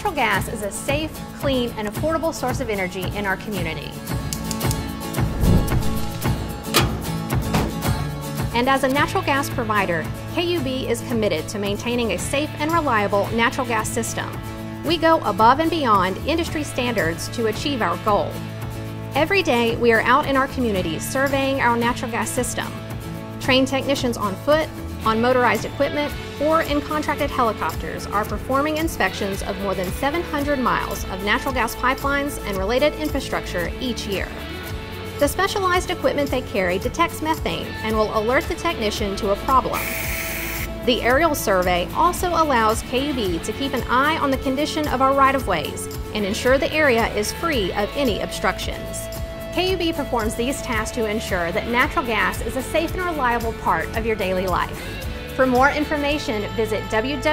natural gas is a safe, clean, and affordable source of energy in our community. And as a natural gas provider, KUB is committed to maintaining a safe and reliable natural gas system. We go above and beyond industry standards to achieve our goal. Every day, we are out in our communities surveying our natural gas system. Trained technicians on foot, on motorized equipment, or in contracted helicopters are performing inspections of more than 700 miles of natural gas pipelines and related infrastructure each year. The specialized equipment they carry detects methane and will alert the technician to a problem. The aerial survey also allows KUB to keep an eye on the condition of our right-of-ways and ensure the area is free of any obstructions. KUB performs these tasks to ensure that natural gas is a safe and reliable part of your daily life. For more information, visit www.kub.org.